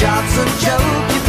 Shots and jokes.